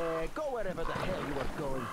Yeah, go wherever the hell you are going.